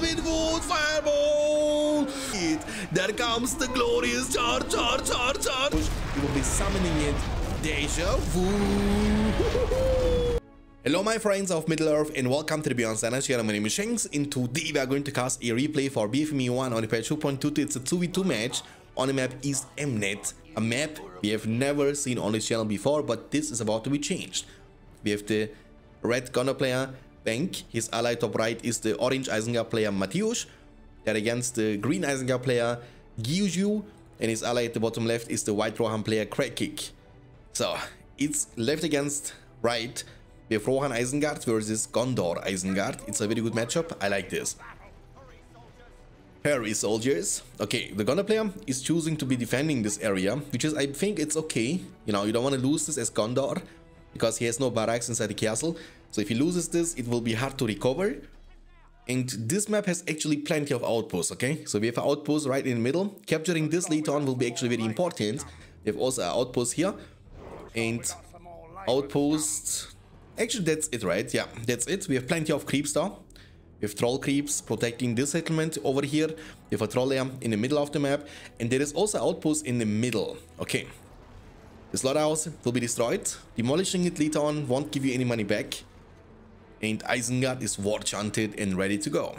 Fireball! There comes the glorious charge, charge! We will be summoning it. Deja vu! Hello my friends of Middle-earth and welcome to the Beyond Standard channel. My name is Shanks and today we are going to cast a replay for BFME 1 on the patch 2.22. It's a 2v2 match on the map East Emnet, a map we have never seen on this channel before but this is about to be changed. We have the red Gondor player Bank, his ally top right is the orange Isengard player Mateusz, that against the green Isengard player Gyuju and his ally at the bottom left is the white Rohan player Krekik. So it's left against right have Rohan Isengard versus Gondor Isengard. It's a very good matchup. I like this. Harry soldiers. Okay, the Gondor player is choosing to be defending this area, which is, I think it's okay. You know, you don't want to lose this as Gondor because he has no barracks inside the castle. So if he loses this, it will be hard to recover. And this map has actually plenty of outposts, okay? So we have an outpost right in the middle. Capturing this later on will be actually very important. We have also an outpost here. And outpost Actually, that's it, right? Yeah, that's it. We have plenty of creeps though. We have troll creeps protecting this settlement over here. We have a troll layer in the middle of the map. And there is also outpost in the middle. Okay. The slaughterhouse will be destroyed. Demolishing it later on won't give you any money back. And Isengard is war chanted and ready to go.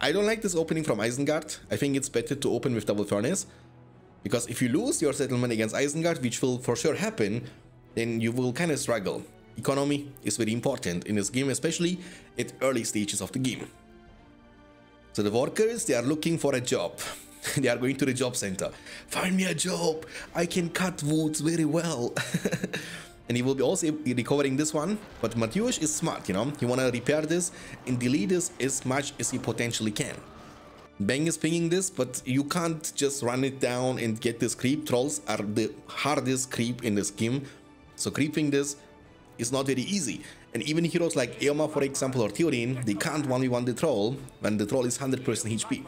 I don't like this opening from Isengard. I think it's better to open with double furnace. Because if you lose your settlement against Isengard, which will for sure happen, then you will kind of struggle. Economy is very important in this game, especially at early stages of the game. So the workers, they are looking for a job. they are going to the job center. Find me a job. I can cut woods very well. and he will be also recovering this one. But Mateusz is smart, you know. He want to repair this and delete this as much as he potentially can. Bang is pinging this, but you can't just run it down and get this creep. Trolls are the hardest creep in this game. So creeping this is not very easy. And even heroes like Eomer, for example, or Theoden, they can't 1v1 the troll when the troll is 100% HP.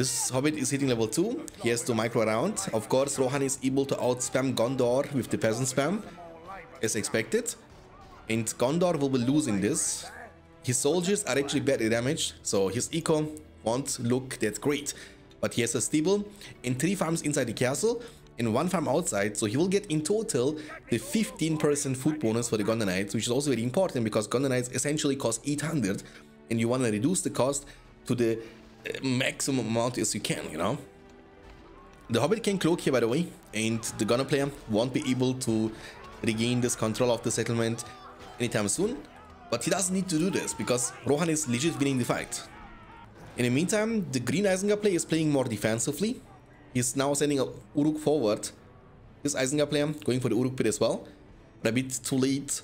This Hobbit is hitting level 2, he has to micro around. Of course, Rohan is able to outspam Gondor with the peasant spam, as expected. And Gondor will be losing this. His soldiers are actually badly damaged, so his eco won't look that great. But he has a stable and 3 farms inside the castle, and one farm outside, so he will get in total the 15% food bonus for the Gondor Knights, which is also very important because Gondor Knights essentially cost 800 and you want to reduce the cost to the maximum amount as you can, you know? The Hobbit can cloak here, by the way, and the Gondor player won't be able to regain this control of the settlement anytime soon, but he doesn't need to do this because Rohan is legit winning the fight. In the meantime, the Green Isengard player is playing more defensively, He's now sending a Uruk forward. This Isengard player going for the Uruk pit as well. But a bit too late.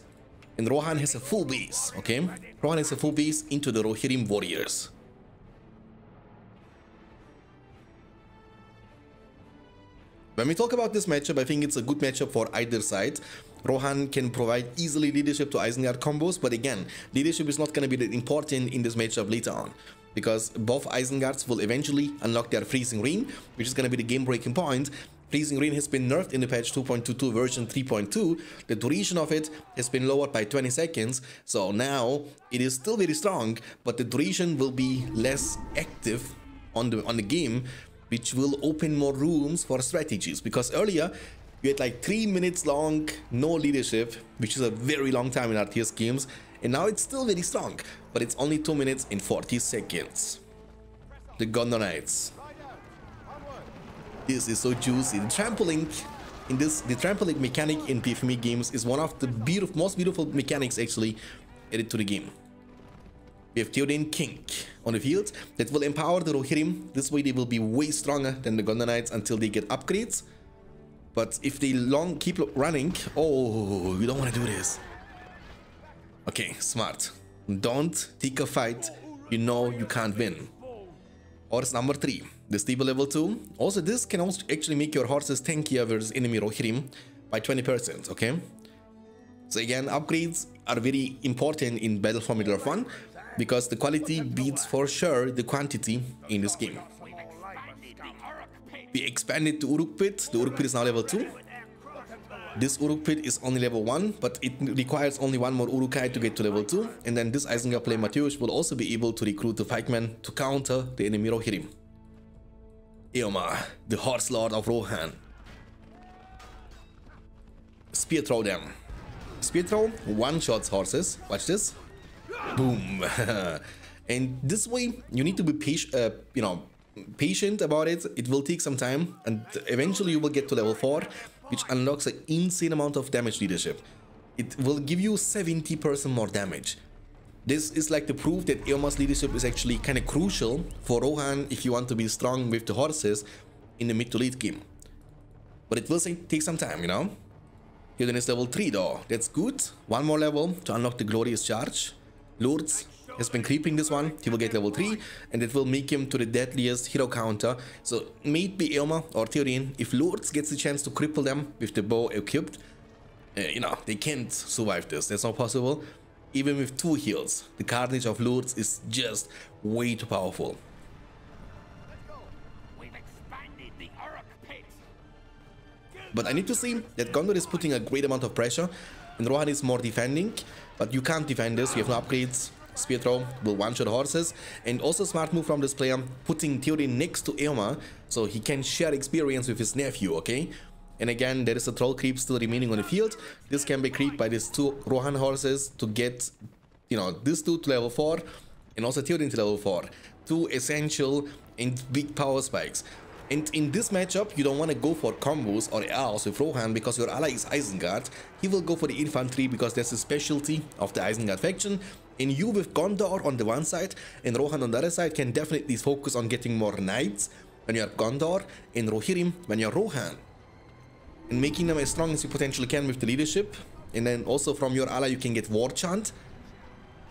And Rohan has a full base, okay? Rohan has a full base into the Rohirrim warriors. When we talk about this matchup, I think it's a good matchup for either side. Rohan can provide easily leadership to Isengard combos, but again, leadership is not going to be that important in this matchup later on because both Isengards will eventually unlock their Freezing Rain, which is going to be the game-breaking point. Freezing Rain has been nerfed in the patch 2.22 version 3.2. The duration of it has been lowered by 20 seconds, so now it is still very strong, but the duration will be less active on the on the game, which will open more rooms for strategies. Because earlier you had like three minutes long no leadership, which is a very long time in RTS games, and now it's still very strong, but it's only 2 minutes and 40 seconds. The Gondor Knights. This is so juicy. The trampling in this, the trampling mechanic in BFME games is one of the beautiful, most beautiful mechanics actually added to the game. We have Theoden King on the field that will empower the Rohirrim. This way they will be way stronger than the Gondor until they get upgrades. But if they long keep running, oh, you don't want to do this. Okay, smart. Don't take a fight you know you can't win. Horse number 3, the stable level 2. Also, this can also actually make your horses tankier versus enemy Rohirrim by 20%, okay? So again, upgrades are very important in Battle for Middle-earth 1 because the quality beats for sure the quantity in this game. We expanded to Uruk Pit, the Uruk Pit is now level 2. This Uruk pit is only level 1, but it requires only one more Uruk-hai to get to level 2. And then this Isengard player Mateusz will also be able to recruit the pikemen to counter the enemy Rohirrim. Eomer, the Horse Lord of Rohan. Spear throw them. Spear throw one-shots horses. Watch this. Boom. and this way, you need to be patient, uh, you know, patient about it. It will take some time, and eventually you will get to level 4, which unlocks an insane amount of damage leadership. It will give you 70% more damage. This is like the proof that Eomer's leadership is actually kind of crucial for Rohan if you want to be strong with the horses in the mid to late game. But it will take some time, you know? Hidden is level 3 though, that's good. One more level to unlock the glorious charge. Lurtz has been creeping this one, he will get level 3 and it will make him to the deadliest hero counter. So maybe Eomer or Theoden, if Lurtz gets the chance to cripple them with the bow equipped, uh, you know, they can't survive this, that's not possible. Even with two heals, the carnage of Lurtz is just way too powerful. But I need to see that Gondor is putting a great amount of pressure and Rohan is more defending, but you can't defend this, you have no upgrades. Spear throw will one-shot horses and also smart move from this player putting Theoden next to Eomer so he can share experience with his nephew, okay? And again, there is a troll creep still remaining on the field. This can be creeped by these two Rohan horses to get, you know, this two to level 4 and also Theoden to level 4. Two essential and big power spikes. And in this matchup, you don't want to go for combos or else with Rohan because your ally is Isengard. He will go for the infantry because that's the specialty of the Isengard faction. And you with Gondor on the one side and Rohan on the other side can definitely focus on getting more knights when you're Gondor and Rohirrim when you're Rohan. And making them as strong as you potentially can with the leadership. And then also from your ally you can get War Chant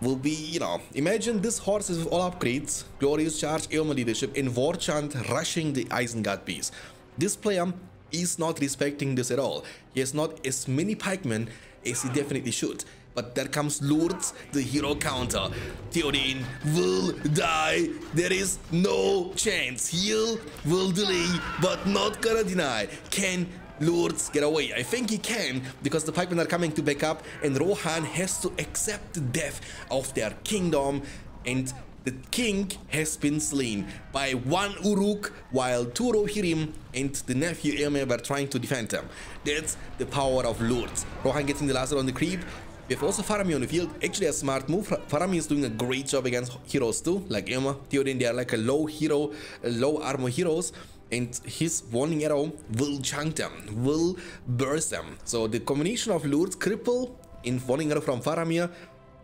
will be, you know, imagine this horse is with all upgrades, Glorious Charge, Eomer Leadership, and War Chant rushing the Isengard piece. This player is not respecting this at all. He has not as many pikemen as he definitely should. But there comes Lurtz, the hero counter. Theoden will die. There is no chance. Heal will delay, but not gonna deny. Can Lurtz get away. I think he can because the pikemen are coming to back up and Rohan has to accept the death of their kingdom and the king has been slain by one Uruk while two Rohirrim and the nephew Eomer were trying to defend them. That's the power of Lurtz. Rohan getting the laser on the creep. We have also Faramir on the field. Actually a smart move. Faramir is doing a great job against heroes too, like Eomer, Theoden. They are like a low hero, low armor heroes and his warning arrow will chunk them, will burst them. So the combination of Lurtz cripple in warning arrow from Faramir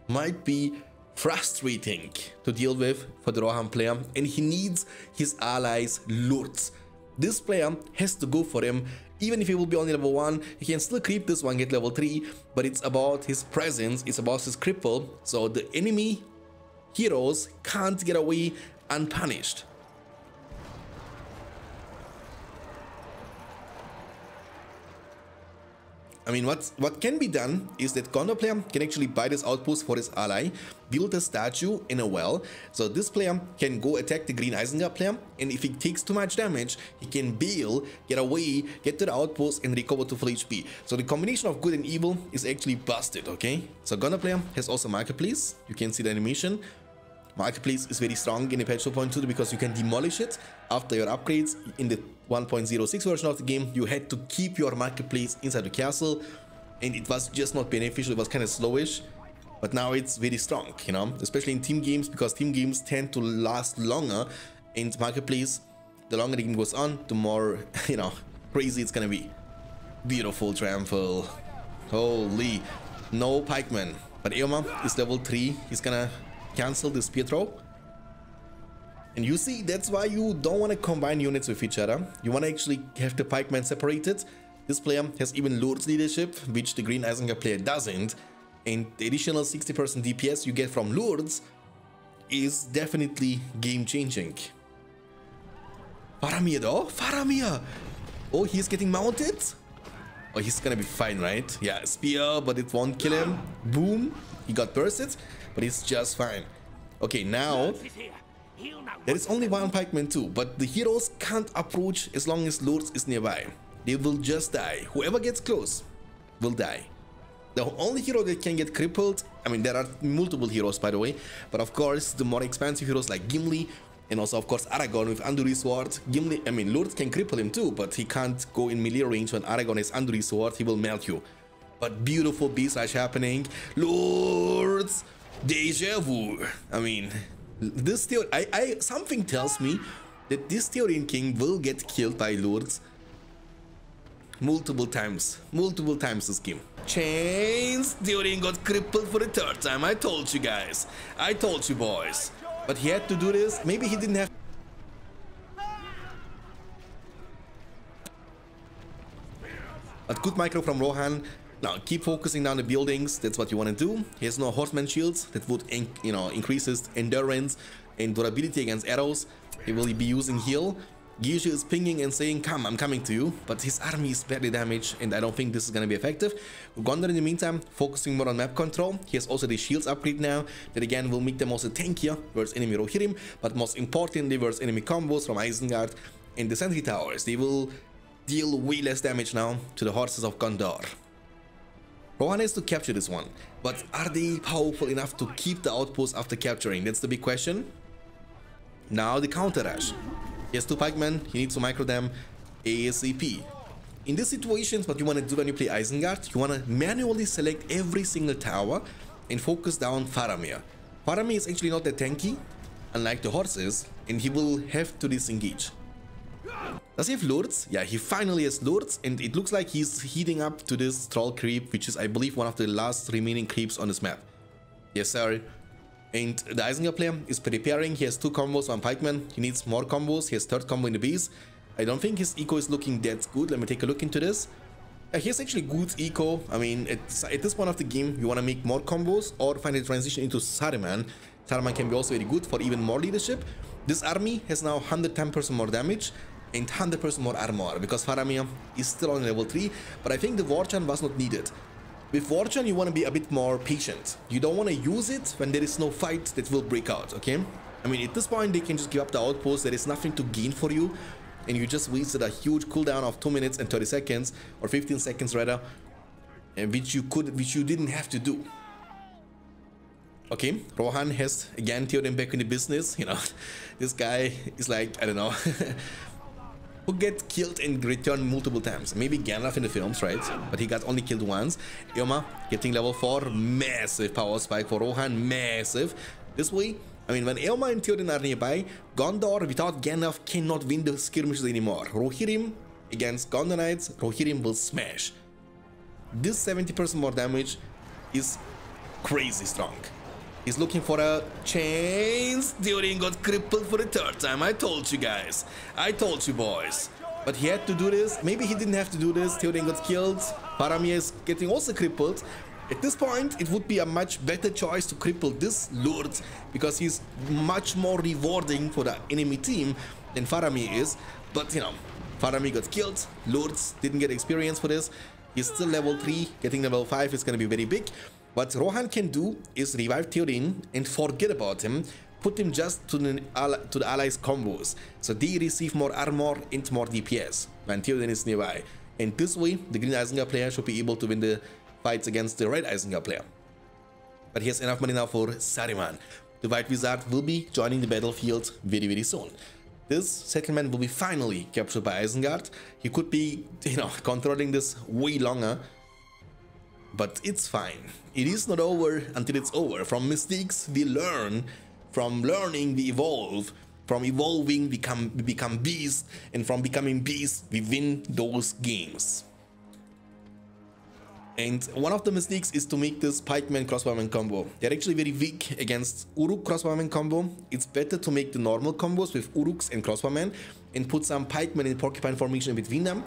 might be frustrating to deal with for the Rohan player and he needs his allies Lurtz. This player has to go for him even if he will be only level 1, he can still creep this one, get level 3, but it's about his presence, it's about his cripple, so the enemy heroes can't get away unpunished. I mean, what's, what can be done is that Gondor player can actually buy this outpost for his ally, build a statue in a well, so this player can go attack the Green Isengard player, and if he takes too much damage, he can bail, get away, get to the outpost, and recover to full HP. So the combination of good and evil is actually busted, okay? So Gondor player has also Marketplace, you can see the animation, Marketplace is very strong in the patch 2.2 because you can demolish it after your upgrades. In the 1.06 version of the game, you had to keep your Marketplace inside the castle and it was just not beneficial, it was kind of slowish. But now it's very strong, you know, especially in team games because team games tend to last longer and Marketplace, the longer the game goes on, the more, you know, crazy it's gonna be. Beautiful Trample. Holy. No Pikeman. But Eomer is level 3. He's gonna cancel this Pietro. And you see, that's why you don't want to combine units with each other. You want to actually have the pikemen separated. This player has even Lurtz leadership, which the Green Isengard player doesn't. And the additional 60% DPS you get from Lurtz is definitely game-changing. Faramir though? Faramir! Oh, he's getting mounted? Oh, he's gonna be fine, right? Yeah, spear, but it won't kill him. Boom, he got bursted but he's just fine. Okay, now there is only one pikeman too, but the heroes can't approach as long as Lurtz is nearby. They will just die. Whoever gets close will die. The only hero that can get crippled, I mean, there are multiple heroes, by the way, but of course, the more expensive heroes like Gimli, and also, of course, Aragorn with Andúril Sword. Gimli, I mean, Lurtz can cripple him too, but he can't go in melee range when Aragorn has Andúril Sword, he will melt you. But beautiful B-slash happening. Lurtz! Deja vu. I mean, this theory, I, I, something tells me that this Theoden King will get killed by Lurtz multiple times. Multiple times this game. Chains! Theoden got crippled for the third time. I told you guys. I told you boys. But he had to do this. Maybe he didn't have... But good micro from Rohan. Now keep focusing down the buildings. That's what you want to do. He has no horseman shields. That would, you know, increase his endurance and durability against arrows. He will be using heal. Guizhou is pinging and saying, come, I'm coming to you, but his army is badly damaged and I don't think this is gonna be effective. Gondor in the meantime, focusing more on map control. He has also the shields upgrade now, that again will make them also tankier versus enemy Rohirrim, but most importantly versus enemy combos from Isengard and the sentry towers. They will deal way less damage now to the horses of Gondor. Rohan has to capture this one, but are they powerful enough to keep the outpost after capturing? That's the big question. Now the counter rush. He has two pikemen, he needs to micro them ASAP. In these situations, what you want to do when you play Isengard, you want to manually select every single tower and focus down Faramir. Faramir is actually not that tanky, unlike the horses, and he will have to disengage. Does he have Lurtz? Yeah, he finally has Lurtz, and it looks like he's heating up to this troll creep, which is, I believe, one of the last remaining creeps on this map. Yes, sir. And the Isengard player is preparing. He has two combos on Pikeman. He needs more combos. He has third combo in the bees. I don't think his eco is looking that good. Let me take a look into this. Uh, he has actually good eco. I mean, at this point of the game, you want to make more combos or find a transition into Saruman. Saruman can be also very good for even more leadership. This army has now 110% more damage and 100% more armor because Faramir is still on level 3, but I think the Warchant was not needed. With Warchant you want to be a bit more patient. You don't want to use it when there is no fight that will break out, okay? I mean, at this point, they can just give up the outpost. There is nothing to gain for you. And you just wasted a huge cooldown of 2 minutes and 30 seconds, or 15 seconds rather, and which you could, which you didn't have to do. Okay, Rohan has again Theoden back in the business, you know. This guy is like, I don't know, who get killed and return multiple times. Maybe Gandalf in the films, right? But he got only killed once. Eomer getting level 4, massive power spike for Rohan, massive. This way, I mean, when Eomer and Theoden are nearby, Gondor without Gandalf cannot win the skirmishes anymore. Rohirrim against Gondor Knights, Rohirrim will smash. This 70% more damage is crazy strong. He's looking for a chains. Theoden got crippled for the third time. I told you guys. I told you boys. But he had to do this. Maybe he didn't have to do this. Theoden got killed. Faramir is getting also crippled. At this point, it would be a much better choice to cripple this Lord because he's much more rewarding for the enemy team than Faramir is. But, you know, Faramir got killed. Lurtz didn't get experience for this. He's still level 3. Getting level 5 is going to be very big. What Rohan can do is revive Theoden and forget about him, put him just to the, to the allies combos, so they receive more armor and more DPS when Theoden is nearby. And this way, the Green Isengard player should be able to win the fights against the Red Isengard player. But he has enough money now for Saruman. The White Wizard will be joining the battlefield very very soon. This settlement will be finally captured by Isengard. He could be, you know, controlling this way longer but it's fine. It is not over until it's over. From mistakes we learn, from learning we evolve, from evolving we become, we become beasts, and from becoming beasts we win those games. And one of the mistakes is to make this pikeman crossbowman combo. They're actually very weak against Uruk crossbowman combo. It's better to make the normal combos with Uruks and crossbowman and put some pikemen in porcupine formation between them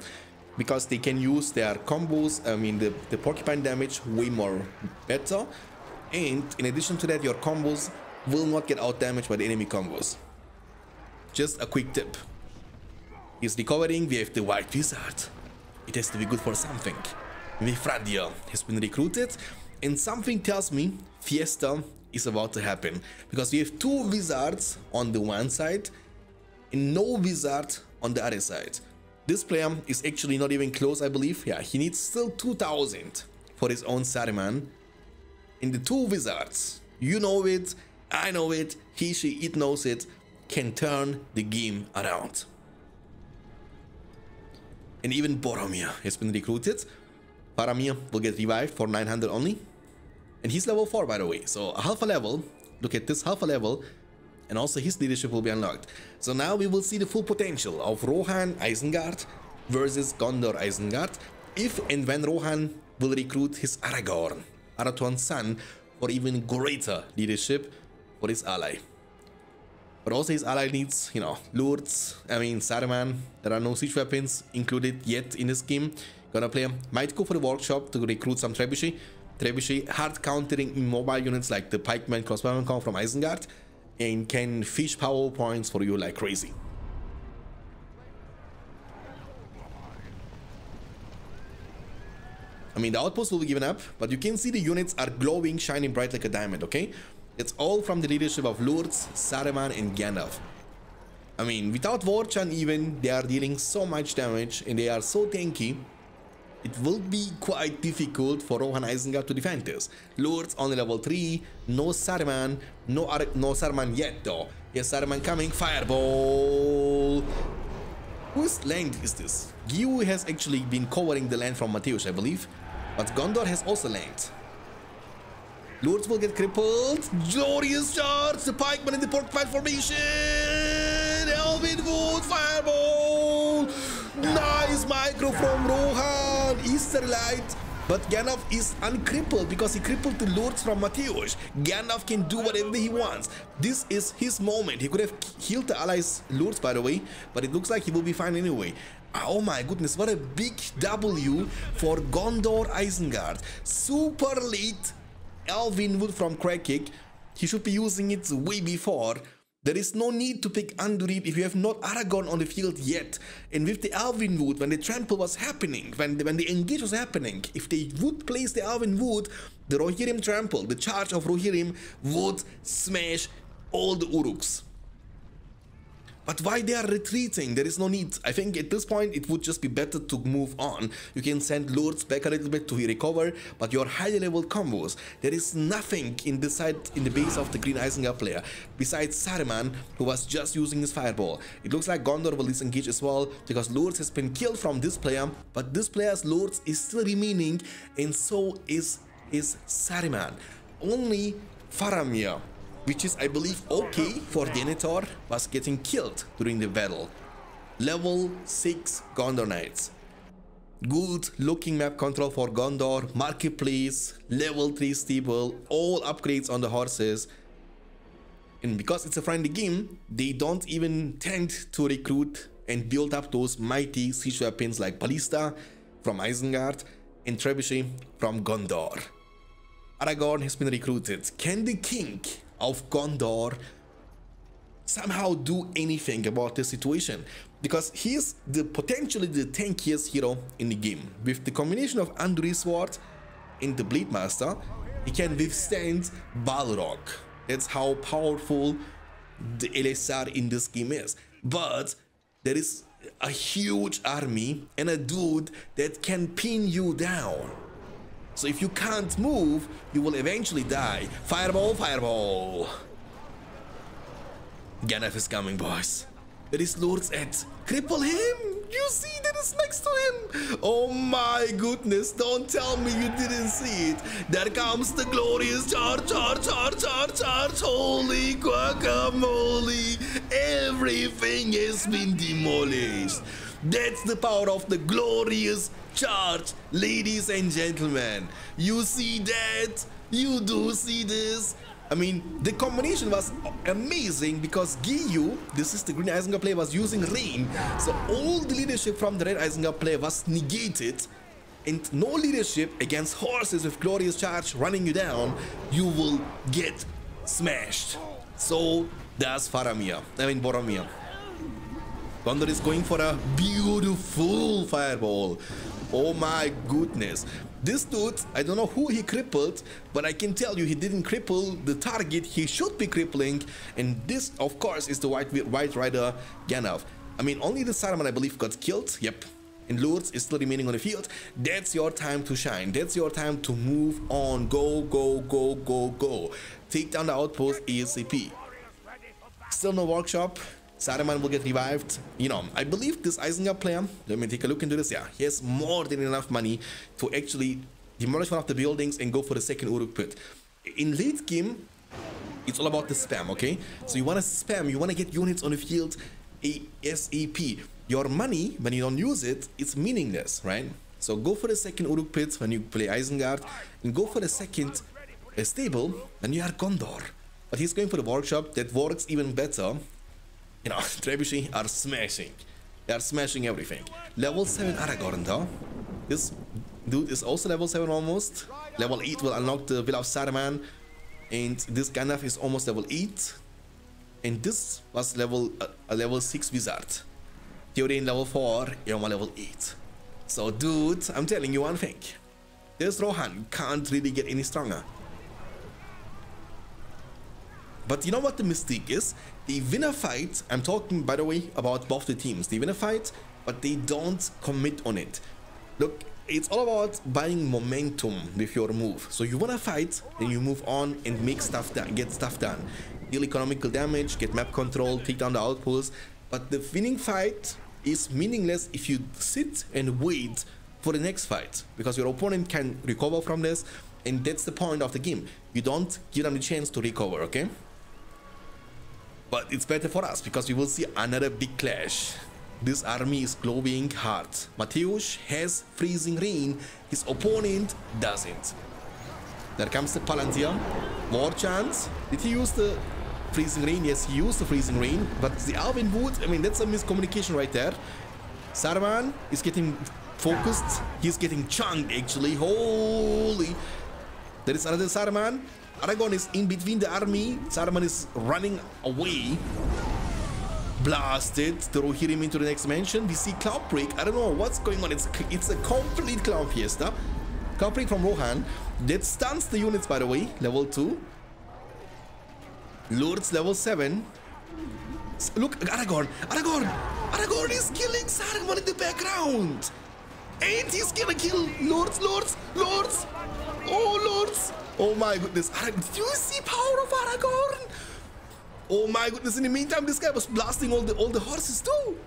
because they can use their combos, I mean the, the porcupine damage way more better. And in addition to that, your combos will not get out damaged by the enemy combos. Just a quick tip. He's recovering, we have the White Wizard. It has to be good for something. Mithrandir has been recruited and something tells me Fiesta is about to happen. Because we have two wizards on the one side and no wizard on the other side. This player is actually not even close, I believe. Yeah, he needs still 2000 for his own Saruman. In the two wizards, you know it, I know it, he, she, it knows it, can turn the game around. And even Boromir has been recruited. Faramir will get revived for 900 only. And he's level 4 by the way, so half a level, look at this half a level, and also his leadership will be unlocked. So now we will see the full potential of Rohan Isengard versus Gondor Isengard if and when Rohan will recruit his Aragorn, Arathorn's son, for even greater leadership for his ally. But also his ally needs, you know, Lurtz, I mean Saruman, there are no siege weapons included yet in this game. Gonna play, might go for the workshop to recruit some trebuchet. Trebuchet hard countering immobile units like the pikeman crossbowman come from Isengard and can fish power points for you like crazy. I mean, the outpost will be given up, but you can see the units are glowing, shining bright like a diamond, okay? It's all from the leadership of Lurtz, Saruman, and Gandalf. I mean, without War Chant even, they are dealing so much damage and they are so tanky it will be quite difficult for Rohan Isengard to defend this. Lurtz only level 3, no Saruman, no, Ar no Saruman yet though. Yes, Saruman coming, Fireball! Whose land is this? Gyu has actually been covering the land from Mateusz, I believe, but Gondor has also land. Lurtz will get crippled. Glorious charge! The pikeman in the porcupine formation! Elven Wood, Fireball! Nice micro from Rohan, Easterlight. But Gandalf is uncrippled because he crippled the Lurtz from Mateusz. Gandalf can do whatever he wants. This is his moment. He could have healed the allies' Lurtz, by the way, but it looks like he will be fine anyway. Oh my goodness, what a big W for Gondor Isengard. Super late Elven Wood from Craig He should be using it way before. There is no need to pick Anduril if you have not Aragorn on the field yet. And with the Elven Wood, when the trample was happening, when the, when the engage was happening, if they would place the Elven Wood, the Rohirrim trample, the charge of Rohirrim would smash all the Uruks. But why they are retreating? There is no need. I think at this point it would just be better to move on. You can send Lurtz back a little bit to recover, but your higher level combos, there is nothing in the side in the base of the Green Isengard player besides Saruman who was just using his fireball. It looks like Gondor will disengage as well because Lurtz has been killed from this player, but this player's Lurtz is still remaining and so is his Saruman. Only Faramir which is I believe okay for Denethor, was getting killed during the battle. Level 6 Gondor Knights. Good looking map control for Gondor, marketplace, level 3 stable, all upgrades on the horses. And because it's a friendly game, they don't even tend to recruit and build up those mighty siege weapons like Ballista from Isengard and Trebuchet from Gondor. Aragorn has been recruited. Can the king of Gondor somehow do anything about the situation. Because he's the potentially the tankiest hero in the game. With the combination of Anduril Sword and the Blade Master he can withstand Balrog. That's how powerful the LSR in this game is. But there is a huge army and a dude that can pin you down so if you can't move, you will eventually die. Fireball, fireball. Gandalf is coming, boys. There is Lord's Ed. Cripple him! You see that is next to him! Oh my goodness, don't tell me you didn't see it. There comes the glorious charge, charge, charge, charge, charge. Holy guacamole! Everything has been demolished. That's the power of the glorious charge, ladies and gentlemen. You see that? You do see this? I mean, the combination was amazing because Gyu, this is the Green Isengard player, was using Rain. So all the leadership from the Red Isengard player was negated. And no leadership against horses with Glorious Charge running you down, you will get smashed. So that's Faramir, I mean Boromir. Gondor is going for a beautiful fireball. Oh my goodness. This dude, I don't know who he crippled, but I can tell you he didn't cripple the target he should be crippling. And this, of course, is the White, White Rider Gandalf. I mean, only the Saruman, I believe, got killed. Yep. And Lurtz is still remaining on the field. That's your time to shine. That's your time to move on. Go, go, go, go, go. Take down the outpost ASAP. Still no workshop. Saruman will get revived. You know, I believe this Isengard player, let me take a look into this. Yeah, he has more than enough money to actually demolish one of the buildings and go for the second Uruk pit. In late game, it's all about the spam, okay? So you want to spam, you want to get units on the field ASAP. Your money, when you don't use it, it's meaningless, right? So go for the second Uruk pit when you play Isengard, and go for the second uh, stable when you are Gondor. But he's going for the workshop, that works even better. You know, Trebuchet are smashing. They are smashing everything. Level 7 Aragorn though. This dude is also level 7 almost. Level 8 will unlock the Will of Saruman. And this Gandalf is almost level 8. And this was level uh, a level 6 wizard. Theoden level 4, Eomer level 8. So dude, I'm telling you one thing. This Rohan can't really get any stronger. But you know what the mistake is? They win a fight. I'm talking, by the way, about both the teams. They win a fight, but they don't commit on it. Look, it's all about buying momentum with your move. So you want to fight, then you move on and make stuff done, get stuff done. Deal economical damage, get map control, take down the outposts. But the winning fight is meaningless if you sit and wait for the next fight because your opponent can recover from this and that's the point of the game. You don't give them the chance to recover, okay? But it's better for us because we will see another big clash. This army is glowing hard. Mateusz has freezing rain, his opponent doesn't. There comes the Palantir. More chance. Did he use the freezing rain? Yes, he used the freezing rain. But the Elven Wood, I mean, that's a miscommunication right there. Saruman is getting focused. He's getting chunked, actually. Holy. There is another Saruman. Aragorn is in between the army. Saruman is running away blasted the him into the next mansion. We see Cloudbreak. I don't know what's going on. It's, it's a complete Cloud Fiesta. Cloudbreak from Rohan. That stuns the units, by the way. Level 2. Lurtz level 7. Look, Aragorn. Aragorn. Aragorn is killing Saruman in the background. And he's gonna kill Lurtz, Lurtz, Lurtz. Oh, Lurtz. Oh my goodness. Did you see power of Aragorn? Oh my goodness, in the meantime, this guy was blasting all the all the horses too.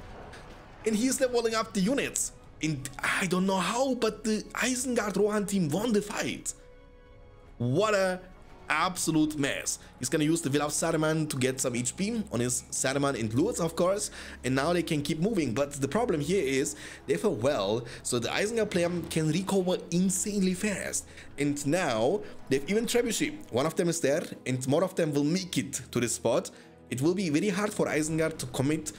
And he's leveling up the units. And I don't know how, but the Isengard Rohan team won the fight. What a absolute mess. He's gonna use the Will of Saruman to get some HP on his Saruman and Lurtz, of course, and now they can keep moving. But the problem here is they a well, so the Isengard player can recover insanely fast. And now they've even Trebuchet. One of them is there, and more of them will make it to this spot. It will be very hard for Isengard to commit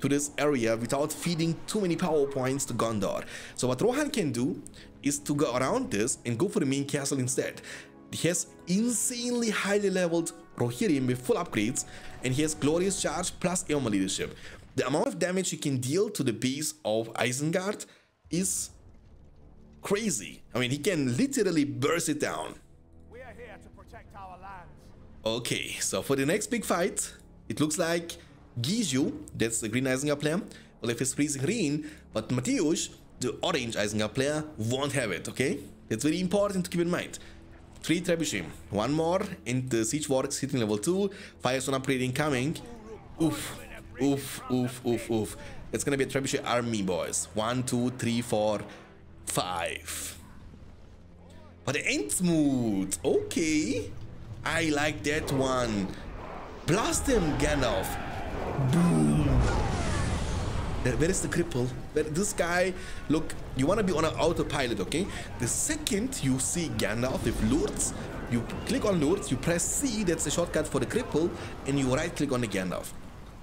to this area without feeding too many power points to Gondor. So what Rohan can do is to go around this and go for the main castle instead. He has insanely highly leveled Rohirrim with full upgrades and he has Glorious Charge plus Eomer Leadership. The amount of damage he can deal to the base of Isengard is crazy. I mean, he can literally burst it down. We are here to protect our lands. Okay, so for the next big fight, it looks like Giju, that's the green Isengard player, will have his freezing rain, but Mateusz, the orange Isengard player, won't have it, okay? That's very important to keep in mind. 3 Trebuchet. One more and the Siege Works hitting level 2. Firestone upgrade incoming. Oof. Oof, oof, oof, oof. It's gonna be a Trebuchet army, boys. One, two, three, four, five. But the end smooth. Okay. I like that one. Blast him, Gandalf. Boom. Where is the cripple? This guy, look, you want to be on an autopilot, okay? The second you see Gandalf with Lurtz, you click on Lurtz, you press C, that's the shortcut for the cripple, and you right click on the Gandalf.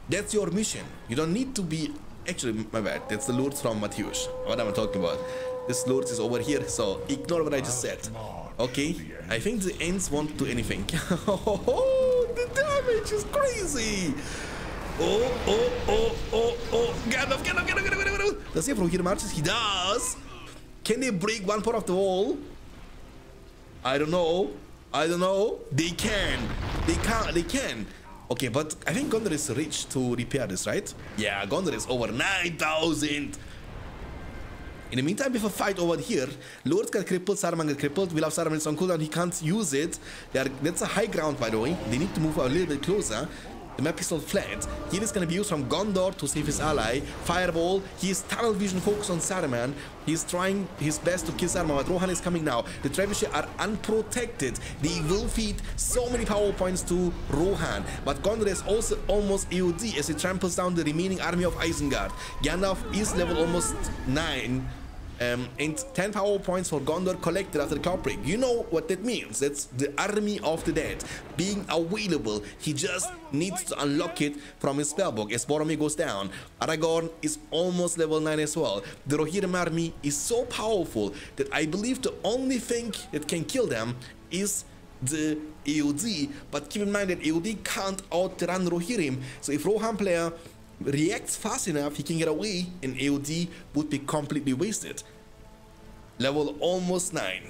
That's your mission. You don't need to be, actually, my bad, that's the Lurtz from Mateusz. What am I talking about? This Lurtz is over here, so ignore what I just said. Okay, I think the Ents won't do anything. oh, the damage is crazy! Oh, oh, oh, oh, oh. Gandalf, Gandalf, Gandalf, Gandalf, Gandalf. Does he have archers? He does. Can they break one part of the wall? I don't know. I don't know. They can. They can. They can. Okay, but I think Gondor is rich to repair this, right? Yeah, Gondor is over 9,000. In the meantime, we have a fight over here. Lurtz got crippled, Saruman got crippled. We'll have Saruman on cooldown. He can't use it. Are, that's a high ground, by the way. They need to move a little bit closer. The map is not flat. Heal is gonna be used from Gondor to save his ally. Fireball. He is tunnel vision focused on Saruman. He is trying his best to kill Saruman, but Rohan is coming now. The Trebuchet are unprotected. They will feed so many power points to Rohan. But Gondor is also almost AOD as he tramples down the remaining army of Isengard. Gandalf is level almost 9. Um, and 10 power points for Gondor collected after the Cloudbreak. You know what that means. That's the army of the dead being available. He just needs to unlock it from his spellbook as Boromir goes down. Aragorn is almost level 9 as well. The Rohirrim army is so powerful that I believe the only thing that can kill them is the AOD. But keep in mind that AOD can't outrun Rohirrim. So if Rohan player reacts fast enough, he can get away and AOD would be completely wasted. Level almost 9.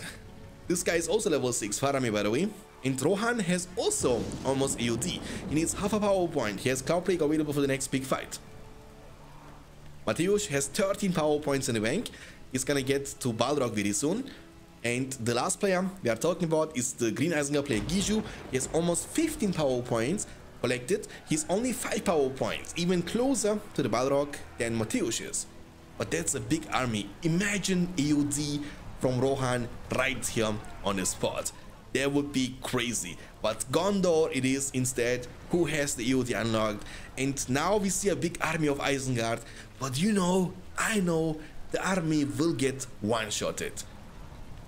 This guy is also level 6, Faramir by the way. And Rohan has also almost AOD. He needs half a power point. He has Cloudbreak available for the next big fight. Mateusz has 13 power points in the bank. He's gonna get to Balrog very soon. And the last player we are talking about is the Green Isengard player Giju. He has almost 15 power points collected, he's only 5 power points, even closer to the Balrog than Mateusz is. But that's a big army. Imagine AOD from Rohan right here on the spot. That would be crazy. But Gondor it is instead who has the AOD unlocked. And now we see a big army of Isengard. But you know, I know the army will get one-shotted.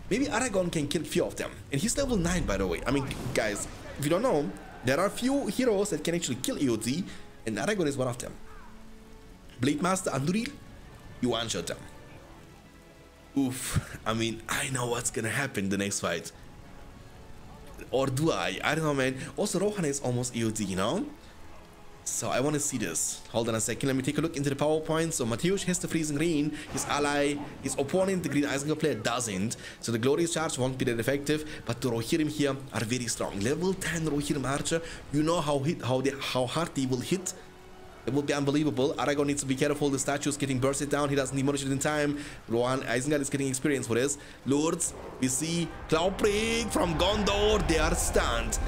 Maybe Aragorn can kill few of them. And he's level 9 by the way. I mean, guys, if you don't know, there are few heroes that can actually kill AOD, and Aragorn is one of them. Blade Master Anduril, you one-shot them. Oof, I mean, I know what's gonna happen the next fight. Or do I? I don't know, man. Also, Rohan is almost AOD, you know? So I want to see this. Hold on a second. Let me take a look into the PowerPoint. So Mateusz has the Freezing Rain. His ally, his opponent, the Green Isengard player, doesn't. So the Glorious Charge won't be that effective. But the Rohirrim here are very strong. Level 10 Rohirrim Archer. You know how hit, how they, how hard they will hit. It will be unbelievable. Aragorn needs to be careful. The statue is getting bursted down. He doesn't demolish it in time. Rohan Isengard is getting experience for this. Lurtz, we see Cloudbreak from Gondor. They are stunned.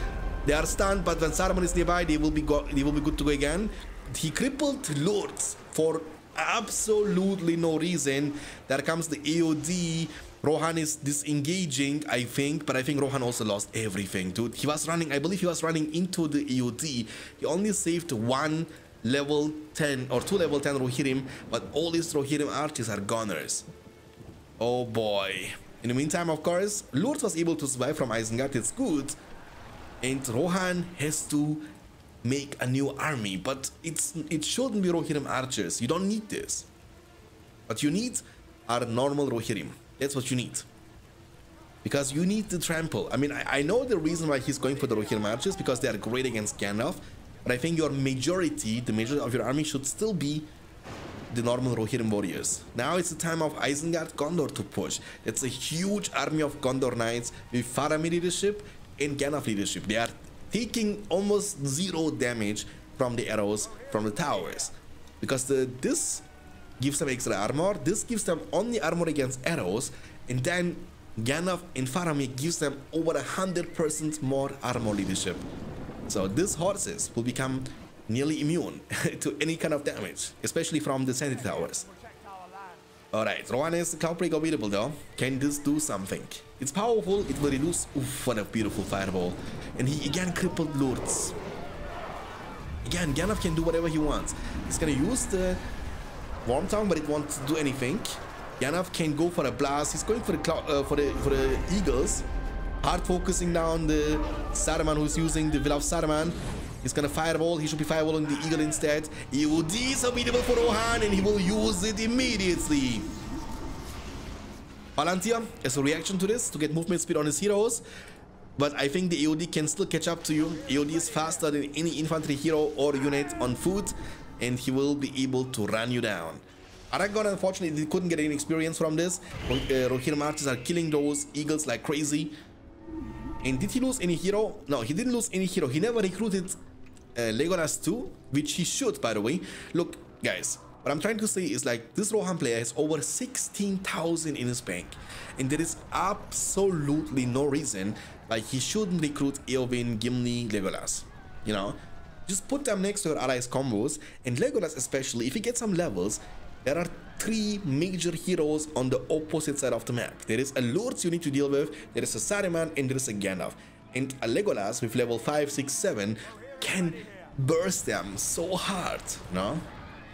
They are stunned, but when Saruman is nearby, they will be they will be good to go again. He crippled Lurtz for absolutely no reason. There comes the AOD. Rohan is disengaging, I think, but I think Rohan also lost everything, dude. He was running, I believe he was running into the AOD. He only saved one level 10 or two level 10 Rohirrim, but all these Rohirrim archers are gunners. Oh boy. In the meantime, of course, Lurtz was able to survive from Isengard, it's good, and Rohan has to make a new army but it's it shouldn't be Rohirrim archers. You don't need this. What you need are normal Rohirrim. That's what you need. Because you need to trample. I mean I, I know the reason why he's going for the Rohirrim archers because they are great against Gandalf but I think your majority the majority of your army should still be the normal Rohirrim warriors. Now it's the time of Isengard Gondor to push. It's a huge army of Gondor knights with Faramir leadership in Gandalf leadership. They are taking almost zero damage from the arrows from the towers because the this gives them extra armor this gives them only armor against arrows and then Gandalf and Faramir gives them over a hundred percent more armor leadership so these horses will become nearly immune to any kind of damage especially from the sentry towers Alright, Rohan is Cloudbreak available though. Can this do something? It's powerful, it will reduce... Oof, what a beautiful fireball. And he again crippled Lurtz. Again, Gandalf can do whatever he wants. He's gonna use the Warm Tongue, but it won't do anything. Gandalf can go for a blast. He's going for the uh, for the for the eagles. Hard focusing down the Saruman who's using the Will of Saruman. He's gonna fireball. He should be fireballing the eagle instead. AOD is available for Rohan and he will use it immediately. Palantir as a reaction to this to get movement speed on his heroes. But I think the AOD can still catch up to you. AOD is faster than any infantry hero or unit on foot and he will be able to run you down. Aragorn unfortunately couldn't get any experience from this. Uh, Rohirrim are killing those eagles like crazy. And did he lose any hero? No, he didn't lose any hero. He never recruited uh, Legolas too, which he should, by the way. Look, guys, what I'm trying to say is like this Rohan player has over 16,000 in his bank, and there is absolutely no reason like he shouldn't recruit Eowyn, Gimli, Legolas. You know, just put them next to your allies combos, and Legolas especially, if he gets some levels, there are three major heroes on the opposite side of the map. There is a Lurtz you need to deal with, there is a Saruman, and there is a Gandalf. And a Legolas with level 5, 6, 7 can burst them so hard, no?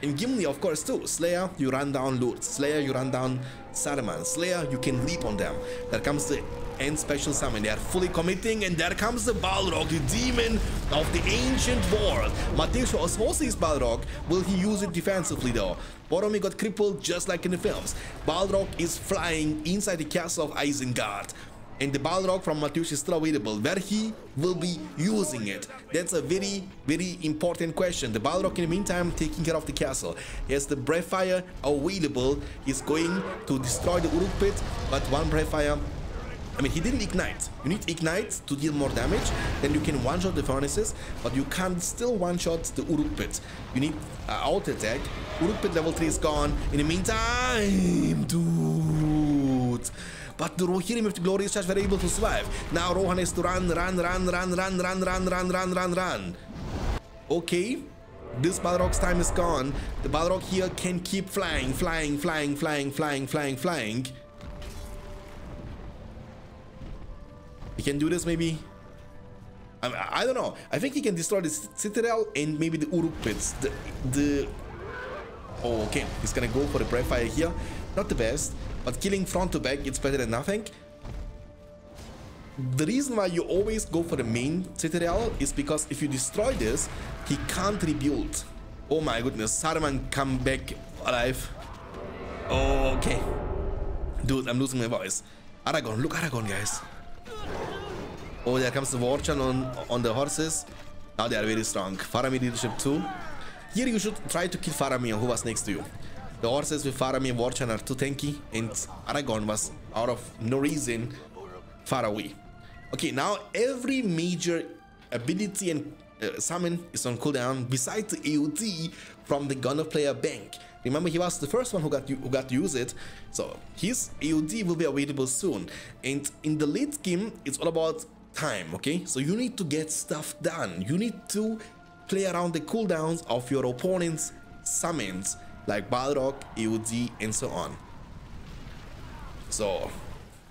In Gimli, of course, too. Slayer, you run down Lurtz. Slayer, you run down Saruman. Slayer, you can leap on them. There comes the end special summon. They are fully committing, and there comes the Balrog, the demon of the ancient world. Mateusz also sees Balrog. Will he use it defensively, though? Boromir got crippled just like in the films. Balrog is flying inside the castle of Isengard and the Balrog from Mateusz is still available, where he will be using it. That's a very, very important question. The Balrog in the meantime taking care of the castle. He has the Breathfire available. He's going to destroy the Uruk pit, but one Breathfire I mean, he didn't ignite. You need ignite to deal more damage, then you can one-shot the furnaces, but you can't still one-shot the Uruk pit. You need uh, attack. Uruk pit level 3 is gone. In the meantime, dude. But the Rohirrim with the Glorious Charge were able to survive. Now Rohan has to run, run, run, run, run, run, run, run, run, run, run. Okay. This Balrog's time is gone. The Balrog here can keep flying, flying, flying, flying, flying, flying, flying. He can do this maybe. I, I don't know. I think he can destroy the Citadel and maybe the Uruk pits. The, the oh, okay. He's gonna go for the Breathfire here. Not the best. But killing front to back, it's better than nothing. The reason why you always go for the main Citadel is because if you destroy this, he can't rebuild. Oh my goodness, Saruman come back alive. Oh, okay. Dude, I'm losing my voice. Aragorn, look Aragorn, guys. Oh, there comes the Warchant on, on the horses. Now they are very strong. Faramir leadership too. Here you should try to kill Faramir, who was next to you. The horses with Faramir Warchant are too tanky, and Aragorn was out of no reason far away. Okay, now every major ability and uh, summon is on cooldown besides the AOD from the Gondor player bank. Remember, he was the first one who got who got to use it, so his AOD will be available soon. And in the late game, it's all about time, okay? So you need to get stuff done. You need to play around the cooldowns of your opponent's summons like Balrog, AOD, and so on. So,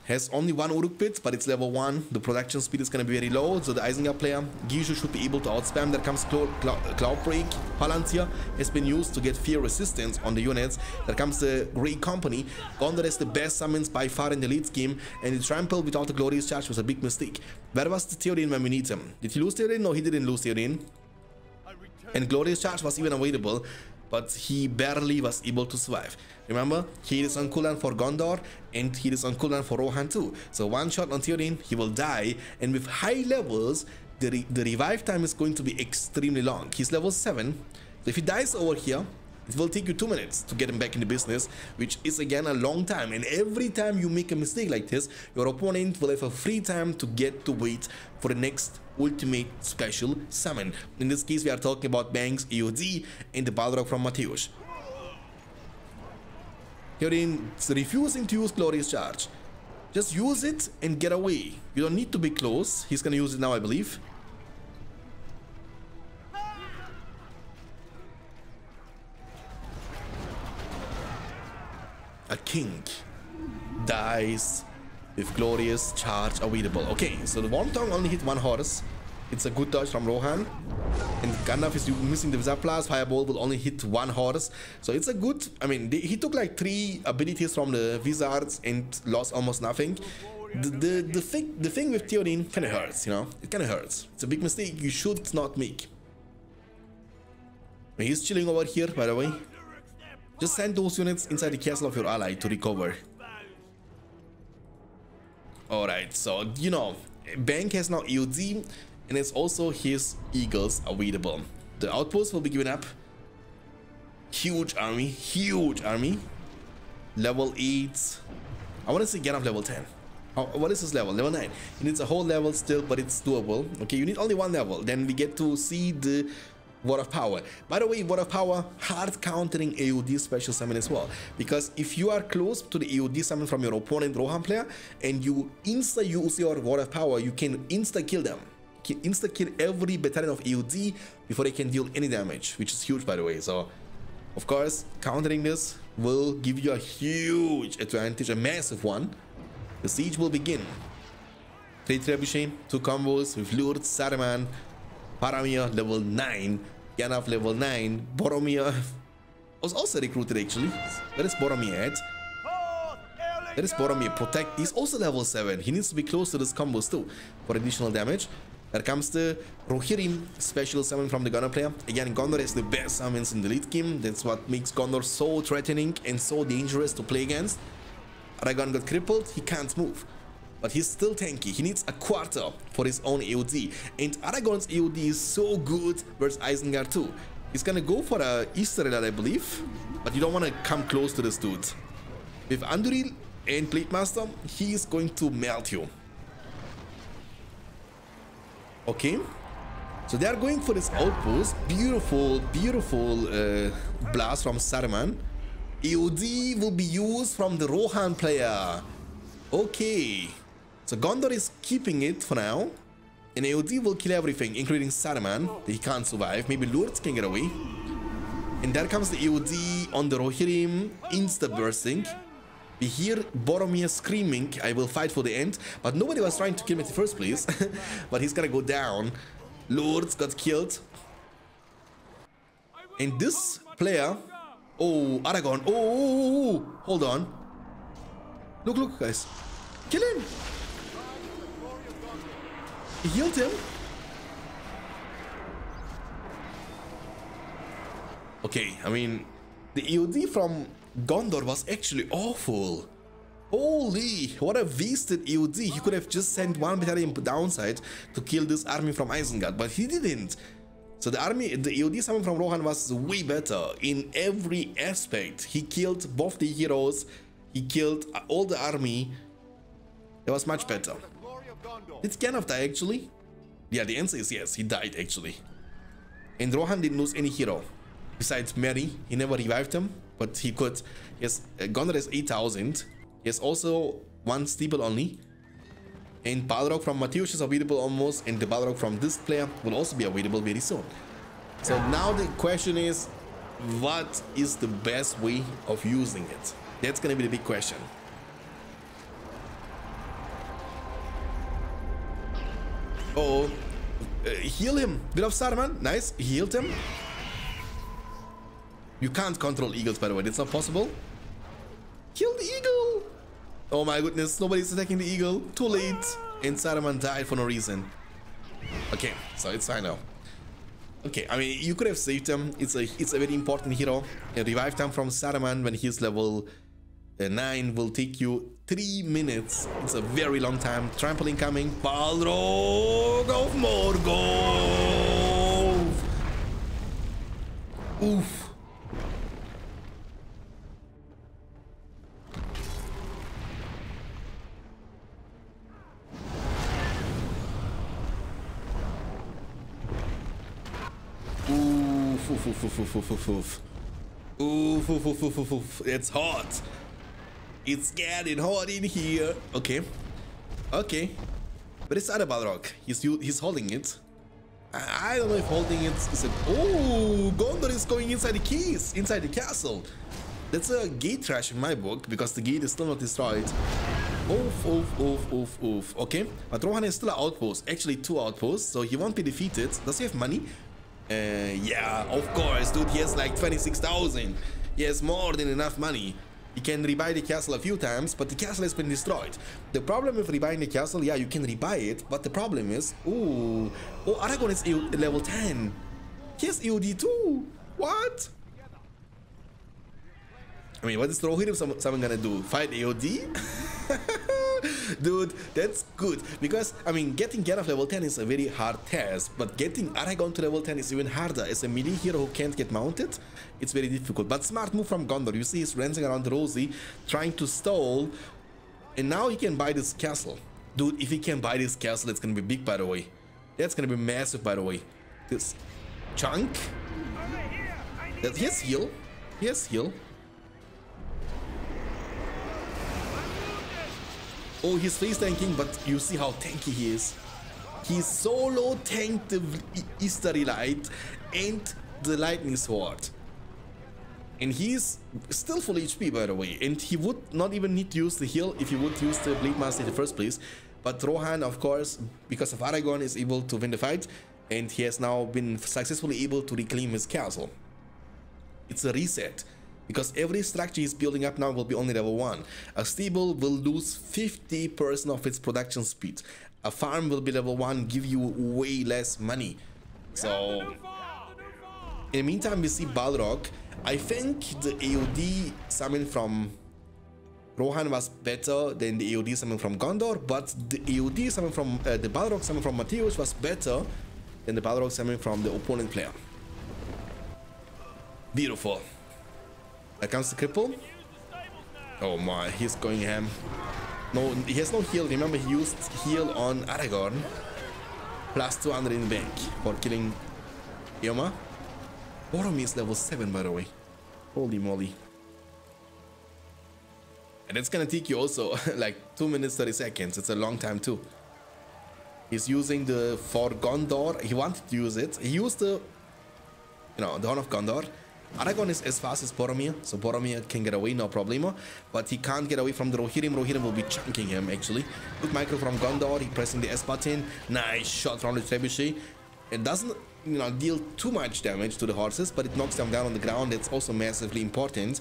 has only one Uruk pit, but it's level 1. The production speed is to be very low, so the Isengard player, Gishu should be able to outspam. There comes Cloud, Break. Palantir has been used to get fear resistance on the units. There comes the Grey Company. Gondor is the best summons by far in the lead scheme, and the Trample without the Glorious Charge was a big mistake. Where was the Theoden when we need him? Did he lose Theoden? No, he didn't lose Theoden. And Glorious Charge was even available, but he barely was able to survive. Remember, he is on cooldown for Gondor and he is on cooldown for Rohan too. So one shot on Theoden, he will die and with high levels, the, re the revive time is going to be extremely long. He's level 7, so if he dies over here, it will take you 2 minutes to get him back in the business, which is again a long time. And every time you make a mistake like this, your opponent will have a free time to get to wait for the next ultimate special summon. In this case, we are talking about Banks AOD and the Balrog from Mateusz. Herein, refusing to use Glorious Charge. Just use it and get away. You don't need to be close. He's gonna use it now, I believe. A king dies with glorious charge available. Okay, so the Wormtongue only hit one horse. It's a good dodge from Rohan. And Gandalf is missing the Zaplas. Fireball will only hit one horse. So it's a good... I mean, they, he took like three abilities from the Wizards and lost almost nothing. The, the, the, thing, the thing with Theoden kind of hurts, you know? It kind of hurts. It's a big mistake you should not make. He's chilling over here, by the way. Just send those units inside the castle of your ally to recover. Alright, so, you know, Bank has now AOD, and it's also his Eagles available. The outpost will be given up. Huge army, huge army. Level 8. I want to see get up level 10. How, what is his level? Level 9. He needs a whole level still, but it's doable. Okay, you need only one level. Then we get to see the Word of Power. By the way, Word of Power, hard countering AOD special summon as well. Because if you are close to the AOD summon from your opponent Rohan player and you insta use your Word of Power, you can insta kill them. Can Insta kill every battalion of AOD before they can deal any damage, which is huge by the way. So, of course, countering this will give you a huge advantage, a massive one. The siege will begin. Three Trebuchet, two combos with Lurtz, Saruman, Faramir level 9, Gandalf level 9, Boromir was also recruited actually. Where is Boromir at? That is Boromir. Protect. He's also level 7. He needs to be close to this combo too for additional damage. There comes the Rohirrim special summon from the Gondor player. Again, Gondor is the best summons in the late game. That's what makes Gondor so threatening and so dangerous to play against. Aragorn got crippled, he can't move. But he's still tanky, he needs a quarter for his own AOD. And Aragorn's AOD is so good versus Isengard too. He's gonna go for a Easter egg, I believe. But you don't wanna come close to this dude. With Anduril and Blade Master, he is going to melt you. Okay. So they are going for this outpost. Beautiful, beautiful uh, blast from Saruman. AOD will be used from the Rohan player. Okay. So Gondor is keeping it for now. And AOD will kill everything, including Saruman. He can't survive. Maybe Lurtz can get away. And there comes the AOD on the Rohirrim, insta-bursting. We hear Boromir screaming, I will fight for the end. But nobody was trying to kill him in the first place. but he's gonna go down. Lurtz got killed. And this player Oh, Aragorn. Oh, oh, oh, oh, hold on. Look, look, guys. Kill him. He healed him. Okay, I mean, the AOD from Gondor was actually awful. Holy, what a wasted AOD. He could have just sent one battalion downside to kill this army from Isengard, but he didn't. So the army, the AOD summon from Rohan was way better in every aspect. He killed both the heroes, he killed all the army. It was much better. Did Gandalf die actually? Yeah, the answer is yes, he died actually. And Rohan didn't lose any hero. Besides Merry, he never revived him, but he could. Yes, uh, Gondor is 8000. He has also one steeple only. And Balrog from Mateusz is available almost, and the Balrog from this player will also be available very soon. So now the question is, what is the best way of using it? That's gonna be the big question. Oh, uh, heal him. Bit of Saruman, nice, healed him. You can't control eagles by the way, it's not possible. Kill the eagle! Oh my goodness, nobody's attacking the eagle. Too late. And Saruman died for no reason. Okay, so it's fine now. Okay, I mean, you could have saved him. It's a it's a very important hero. A revive time from Saruman when he's level uh, 9 will take you 3 minutes. It's a very long time. Trampoline coming. Balrog of Morgoth! Oof. Oof, oof, oof, oof, oof, oof, oof. Oof, oof, oof, oof, oof, oof. It's hot. It's getting hot in here. Okay. Okay. But it's other Balrog. He's he's holding it. I, I don't know if holding it is a... Oh, Gondor is going inside the keys, inside the castle. That's a gate trash in my book, because the gate is still not destroyed. Oof, oof, oof, oof, oof. Okay, but Rohan is still an outpost. Actually, two outposts, so he won't be defeated. Does he have money? Uh, yeah, of course, dude, he has like 26,000. He has more than enough money. He can rebuy the castle a few times, but the castle has been destroyed. The problem with rebuying the castle, yeah, you can rebuy it, but the problem is, ooh, oh, Aragorn is level 10. He has AOD too. What? I mean, what is Rohirrim someone gonna do? Fight AOD? Dude, that's good. Because, I mean, getting Gandalf level 10 is a very hard task, but getting Aragorn to level 10 is even harder. As a melee hero who can't get mounted, it's very difficult. But smart move from Gondor. You see he's dancing around Rosie, trying to stall And now he can buy this castle. Dude, if he can buy this castle, it's gonna be big, by the way. That's gonna be massive, by the way. This chunk. That he has heal. He has heal. Oh, he's face tanking, but you see how tanky he is. He solo tanked the Istari Light and the Lightning Sword. And he's still full HP, by the way. And he would not even need to use the heal if he would use the Blade Master in the first place. But Rohan, of course, because of Aragorn, is able to win the fight. And he has now been successfully able to reclaim his castle. It's a reset. Because every structure he's building up now will be only level 1. A stable will lose 50% of its production speed. A farm will be level 1, give you way less money. So, in the meantime, we see Balrog. I think the AOD summon from Rohan was better than the AOD summon from Gondor, but the AOD summon from uh, the Balrog summon from Mateusz was better than the Balrog summon from the opponent player. Beautiful. Comes the cripple. Oh my, he's going ham. No, he has no heal. Remember, he used heal on Aragorn. Plus 200 in the bank for killing Eomer. Boromir is level 7, by the way. Holy moly. And it's gonna take you also like 2 minutes 30 seconds. It's a long time too. He's using the for Gondor. He wanted to use it. He used the, you know, the Horn of Gondor. Aragorn is as fast as Boromir, so Boromir can get away, no problemo. But he can't get away from the Rohirrim. Rohirrim will be chunking him, actually. Good micro from Gondor, he pressing the S button. Nice shot from the Trebuchet. It doesn't, you know, deal too much damage to the horses, but it knocks them down on the ground. That's also massively important.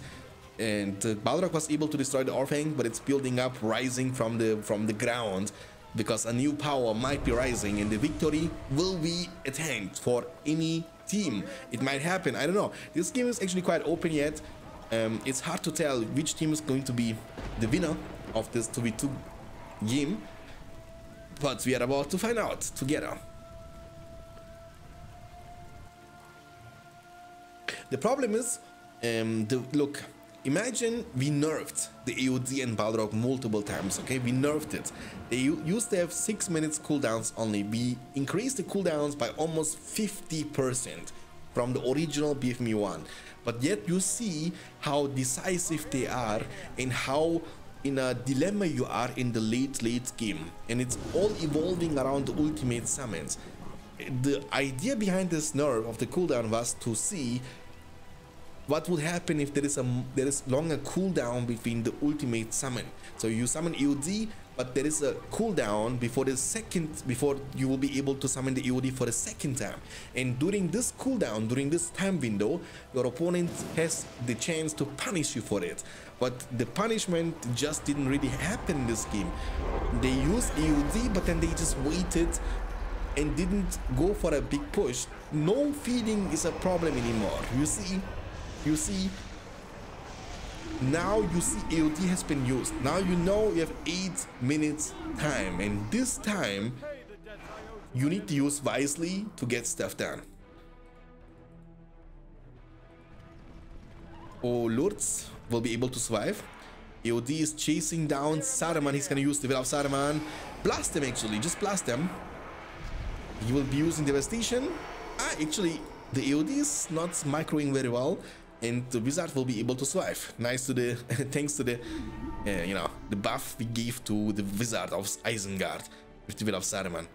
And uh, Balrog was able to destroy the Orthanc, but it's building up, rising from the from the ground because a new power might be rising and the victory will be at hand for any team. It might happen, I don't know. This game is actually quite open yet. Um, it's hard to tell which team is going to be the winner of this 2v2 game. But we are about to find out together. The problem is, um, the look, Imagine we nerfed the AOD and Balrog multiple times, okay? We nerfed it. They used to have 6 minutes cooldowns only. We increased the cooldowns by almost 50% from the original BFME 1. But yet you see how decisive they are and how in a dilemma you are in the late late game and it's all evolving around the ultimate summons the idea behind this nerf of the cooldown was to see what would happen if there is a there is longer cooldown between the ultimate summon? So you summon AOD but there is a cooldown before the second before you will be able to summon the AOD for the second time. And during this cooldown during this time window your opponent has the chance to punish you for it. But the punishment just didn't really happen in this game. They used AOD but then they just waited and didn't go for a big push. No feeding is a problem anymore. You see you see now you see AOD has been used. Now you know you have eight minutes time. And this time you need to use wisely to get stuff done. Oh Lurtz will be able to survive. AOD is chasing down Saruman. He's gonna use the will of Saruman. Blast them actually. Just blast them he will be using devastation. Ah actually the AOD is not microing very well and the wizard will be able to survive. Nice to the thanks to the uh, you know the buff we gave to the wizard of Isengard with the will of Saruman.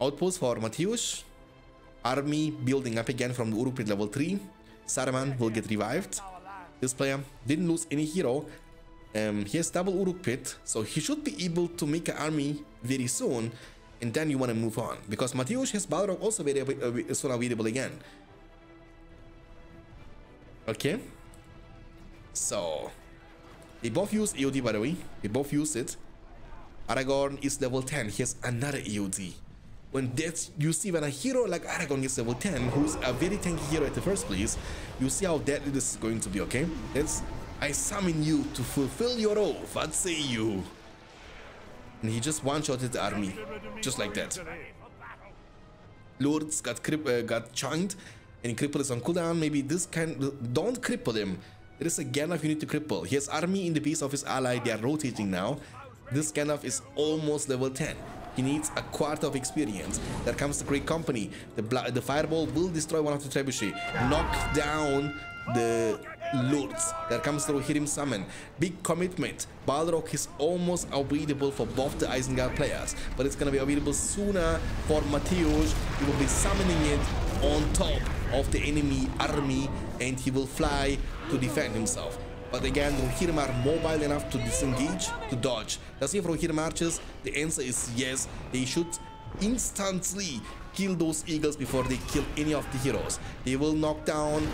Outpost for Mateusz. Army building up again from the Uruk pit level 3. Saruman will get revived. This player didn't lose any hero. Um, he has double Uruk pit, so he should be able to make an army very soon. And then you want to move on because Mateusz has Balrog also very uh, soon available again. Okay. So, they both use AOD by the way. They both use it. Aragorn is level 10. He has another AOD. When that's you see when a hero like Aragorn is level 10, who's a very tanky hero at the first place, you see how deadly this is going to be, okay? That's I summon you to fulfill your oath. What say you? And he just one-shotted the army, just like that. Lurtz got uh, got chunked and cripple is on cooldown, maybe this can don't cripple him. There is a Gandalf you need to cripple. He has army in the base of his ally, they are rotating now. this Gandalf is almost level 10. He needs a quarter of experience. There comes the Grey Company. The, the Fireball will destroy one of the Trebuchet. Knock down the Lurtz. that comes through Rohirrim Summon. Big commitment. Balrog is almost available for both the Isengard players. But it's gonna be available sooner for Mateusz. He will be summoning it on top of the enemy army and he will fly to defend himself. But again, Rohirrim are mobile enough to disengage, to dodge. Does he have Rohirrim archers? The answer is yes. They should instantly kill those eagles before they kill any of the heroes. They will knock down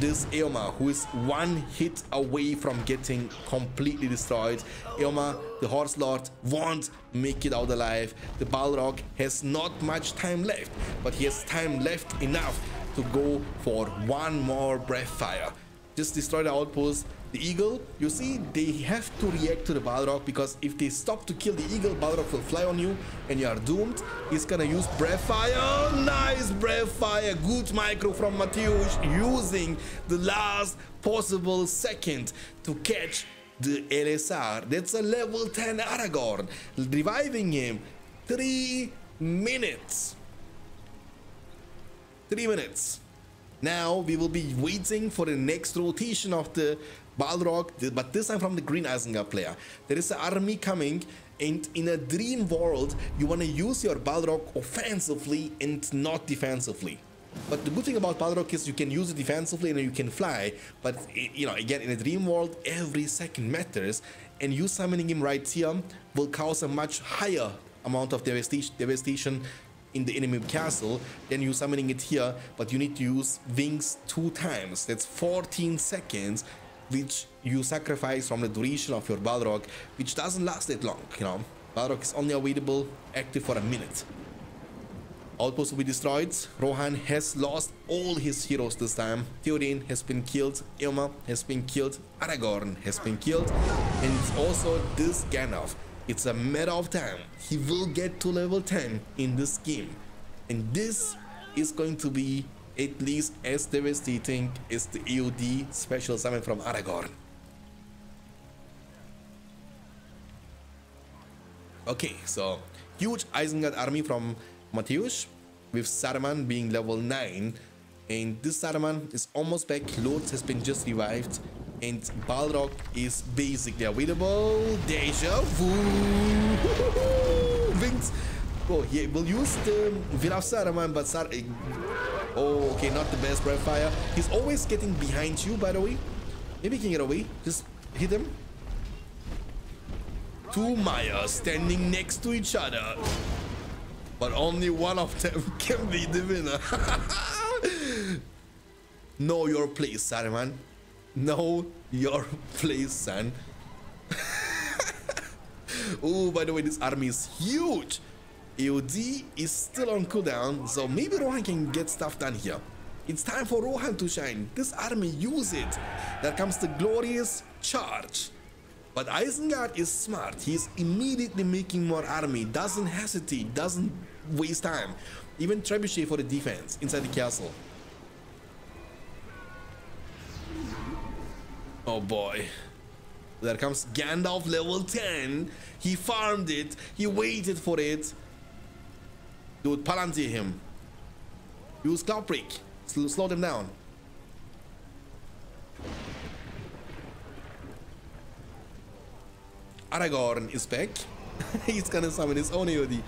this Eomer, who is one hit away from getting completely destroyed. Eomer, the Horse Lord, won't make it out alive. The Balrog has not much time left, but he has time left enough to go for one more Breath Fire. Just destroy the outpost, the eagle, you see, they have to react to the Balrog because if they stop to kill the eagle, Balrog will fly on you and you are doomed. He's gonna use Breath Fire. Oh, nice Breath Fire. Good micro from Mateusz using the last possible second to catch the LSR. That's a level 10 Aragorn. Reviving him. Three minutes. Three minutes. Now we will be waiting for the next rotation of the Balrog, but this time from the Green Isengard player. There is an army coming and in a dream world, you want to use your Balrog offensively and not defensively. But the good thing about Balrog is you can use it defensively and you can fly. But, you know, again, in a dream world, every second matters. And you summoning him right here will cause a much higher amount of devastation, devastation in the enemy castle than you summoning it here. But you need to use wings two times. That's 14 seconds which you sacrifice from the duration of your Balrog, which doesn't last that long, you know. Balrog is only available active for a minute. Outpost will be destroyed. Rohan has lost all his heroes this time. Theoden has been killed. Ilma has been killed. Aragorn has been killed. And it's also this Gandalf. It's a matter of time. He will get to level 10 in this game. And this is going to be at least as devastating as the AOD special summon from Aragorn. Okay, so huge Isengard army from Mateusz with Saruman being level 9 and this Saruman is almost back, Lurtz has been just revived and Balrog is basically available. Deja vu! Wings! Oh, he will use the will of Saruman, but Sar Oh, okay, not the best breath fire. He's always getting behind you, by the way. Maybe he can get away. Just hit him. Two Maiar standing next to each other. But only one of them can be the winner. know your place, Saruman. Know your place, son. oh, by the way, this army is huge. AOD is still on cooldown, so maybe Rohan can get stuff done here. It's time for Rohan to shine. This army, use it. There comes the glorious charge. But Isengard is smart. He's immediately making more army, doesn't hesitate, doesn't waste time. Even Trebuchet for the defense inside the castle. Oh boy. There comes Gandalf level 10. He farmed it. He waited for it. Dude, Palantir him. Use Cloud Break. Slow, them down. Aragorn is back. He's gonna summon his own AOD.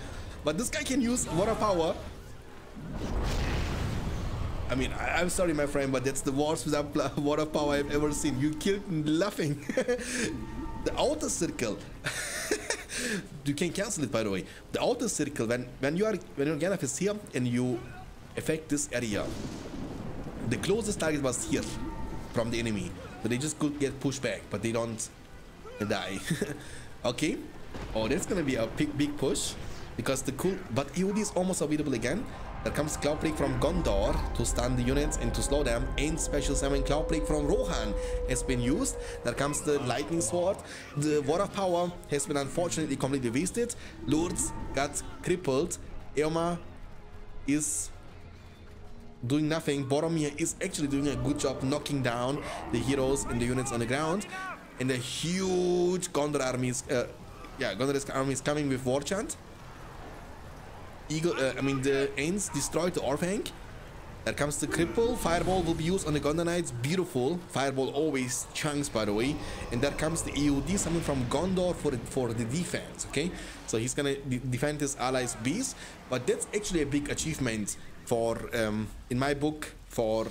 But this guy can use Word of Power. I mean, I, am sorry, my friend, but that's the worst Word of Power I've ever seen. You killed laughing. the outer circle. You can cancel it by the way. The outer circle when when you are when your Gandalf is here and you affect this area, the closest target was here from the enemy. So they just could get pushed back, but they don't die. okay. Oh, that's gonna be a big big push because the cool but AOD is almost available again. There comes Cloud Break from Gondor to stun the units and to slow them, and Special Summon Cloud Break from Rohan has been used. There comes the Lightning Sword. The Word of Power has been unfortunately completely wasted. Lurtz got crippled. Eomer is doing nothing. Boromir is actually doing a good job knocking down the heroes and the units on the ground. And the huge Gondor army is uh, yeah, Gondor's army is coming with War Chant. Eagle, uh, I mean, the Ents destroyed the Orthanc. There comes the cripple. Fireball will be used on the Gondor Knights. Beautiful. Fireball always chunks, by the way. And there comes the AOD, something from Gondor for for the defense, okay? So he's gonna defend his allies' bees. But that's actually a big achievement for, um, in my book, for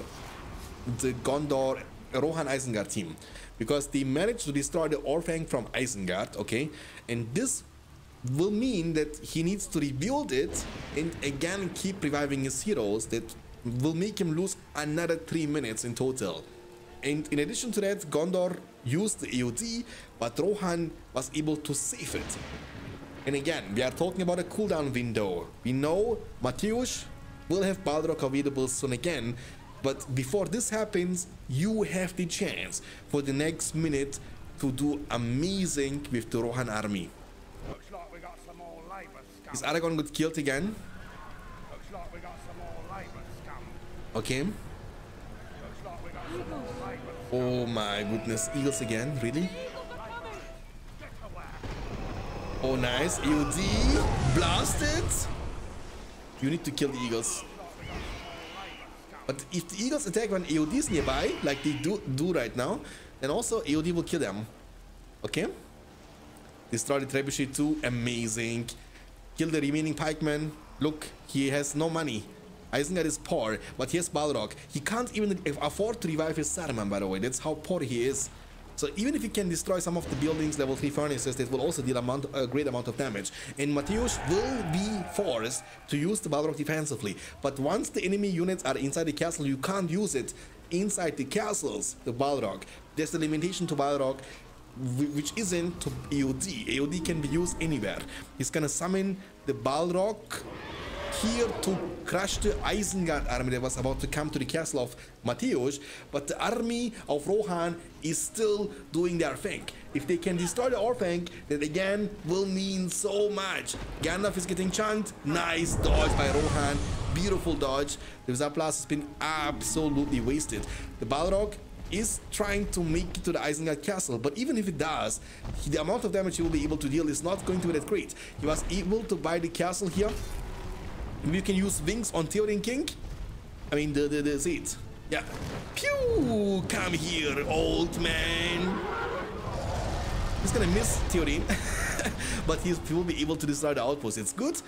the Gondor Rohan Isengard team. Because they managed to destroy the Orthanc from Isengard, okay? And this will mean that he needs to rebuild it and again keep reviving his heroes that will make him lose another 3 minutes in total. And in addition to that, Gondor used the AOD, but Rohan was able to save it. And again, we are talking about a cooldown window. We know Mateusz will have Balrog available soon again, but before this happens, you have the chance for the next minute to do amazing with the Rohan army. Looks like we got some more Labour scum. Is Aragorn got killed again? Like got Okay. Like Oh my goodness, Eagles again, really? Oh nice, AOD, blasted! You need to kill the Eagles. But if the Eagles attack when AOD is nearby, like they do, do right now, then also AOD will kill them. Okay? Destroy the Trebuchet too, amazing. Kill the remaining pikemen. Look, he has no money. Isengard is poor, but he has Balrog. He can't even afford to revive his Saruman, by the way. That's how poor he is. So even if he can destroy some of the buildings, level 3 furnaces, that will also deal amount, a great amount of damage. And Mateusz will be forced to use the Balrog defensively. But once the enemy units are inside the castle, you can't use it inside the castles, the Balrog. There's the limitation to Balrog, which isn't to AOD. AOD can be used anywhere. He's gonna summon the Balrog here to crush the Isengard army that was about to come to the castle of Mateusz, but the army of Rohan is still doing their thing. If they can destroy the Orthanc, that again will mean so much. Gandalf is getting chunked. Nice dodge by Rohan. Beautiful dodge. The Zaplas has been absolutely wasted. The Balrog is trying to make it to the Isengard castle, but even if it does, the amount of damage he will be able to deal is not going to be that great. He was able to buy the castle here we can use wings on Theoden King. I mean, the, the, the seat. Yeah. Pew! Come here, old man. He's gonna miss Theoden. but he will be able to destroy the outpost. It's good.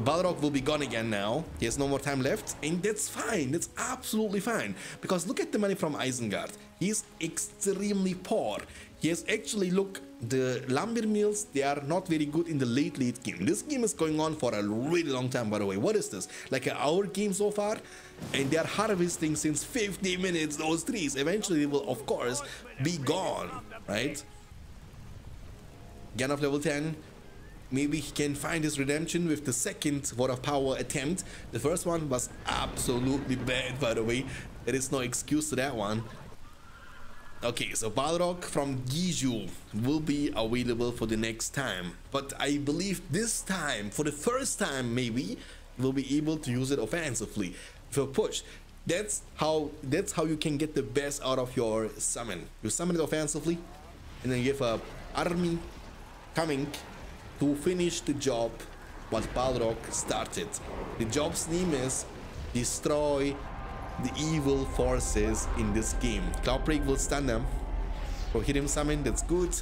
Balrog will be gone again now. He has no more time left. And that's fine. That's absolutely fine. Because look at the money from Isengard. He's extremely poor. He has actually, look, the lumber mills, they are not very good in the late, late game. This game is going on for a really long time, by the way. What is this? Like uh, an hour game so far? And they are harvesting since 50 minutes those trees. Eventually, they will, of course, be gone, right? Gandalf level 10. Maybe he can find his redemption with the second Word of Power attempt. The first one was absolutely bad, by the way. There is no excuse to that one. Okay, so Balrog from Giju will be available for the next time. But I believe this time, for the first time maybe, we'll be able to use it offensively. For push. That's how that's how you can get the best out of your summon. You summon it offensively, and then you have a army coming to finish the job what Balrog started. The job's name is Destroy the evil forces in this game. Cloudbreak will stun them. Rohirrim summon, that's good.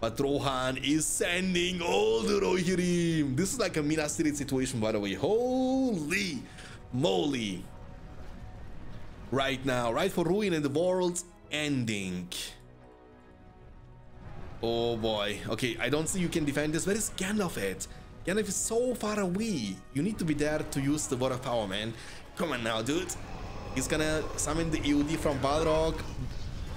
But Rohan is sending all the Rohirrim. This is like a Minas Tirith situation, by the way. Holy moly. Right now, right for ruin and the world's ending. Oh boy. Okay, I don't see you can defend this. Where is Gandalf at? Gandalf is so far away. You need to be there to use the Word of Power, man. Come on now, dude. He's gonna summon the AOD from Balrog.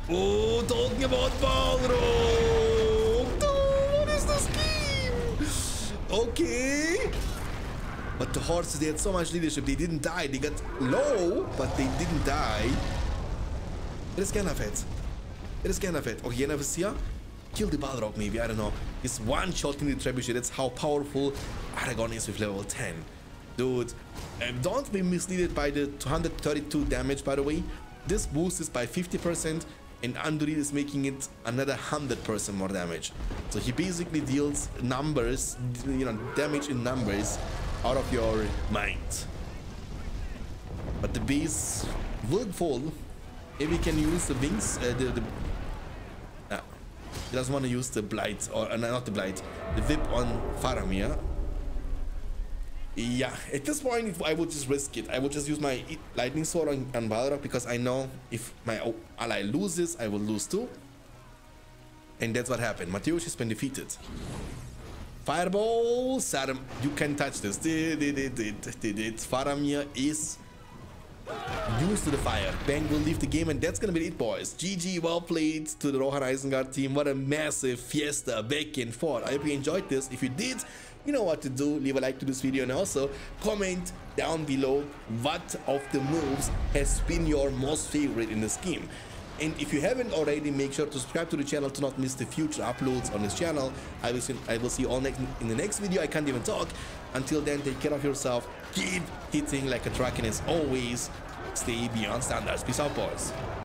Oh, talking about Balrog! Dude, what is this game? Okay. But the horses, they had so much leadership. They didn't die. They got low, but they didn't die. It is Gandalf at. It is Gandalf at. Oh, okay, Gandalf is here. Kill the Balrog, maybe. I don't know. He's one shot in the trebuchet. That's how powerful Aragorn is with level 10. Dude, and don't be misleaded by the 232 damage, by the way. This boost is by 50%. and Anduril is making it another 100% more damage. So he basically deals numbers, you know, damage in numbers out of your mind. But the base will fall. if we can use the wings, uh, the, the he doesn't want to use the blight, or uh, not the blight, the whip on Faramir. Yeah, at this point, I would just risk it. I would just use my lightning sword on, on Balrog because I know if my ally loses, I will lose too. And that's what happened. Mateusz has been defeated. Fireball, Saram, you can touch this. Did it, did it, did it. Faramir is used to the fire. Bang will leave the game, and that's gonna be it, boys. GG, well played to the Rohan Isengard team. What a massive fiesta back and forth. I hope you enjoyed this. If you did, you know what to do. Leave a like to this video and also comment down below what of the moves has been your most favorite in this game. And if you haven't already, make sure to subscribe to the channel to not miss the future uploads on this channel. I will see, I will see you all next in the next video. I can't even talk. Until then, take care of yourself. Keep hitting like a and as always, stay beyond standards. Peace out, boys.